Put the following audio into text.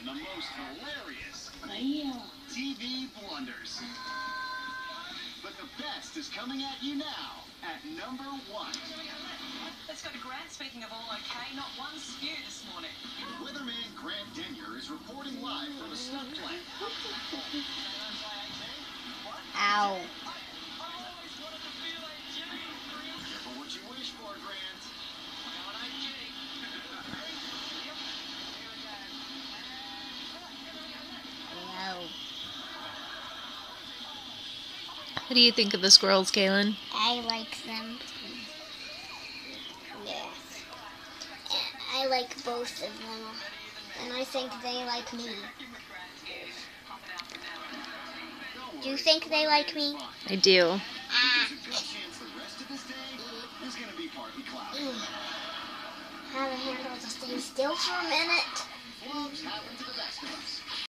and the most hilarious TV blunders. But the best is coming at you now at number one. Let's go to Grant. Speaking of all okay, not one skew this morning. Weatherman Grant Denyer is reporting live from a snuff plant. Ow. Careful what you wish for, Grant. Ow. What do you think of the squirrels, Kaylin? I like them. Yes. I like both of them. And I think they like me. Do you think they like me? I do. There's a good chance the rest of this day is going to be partly cloudy. Have a handle to stay still for a minute.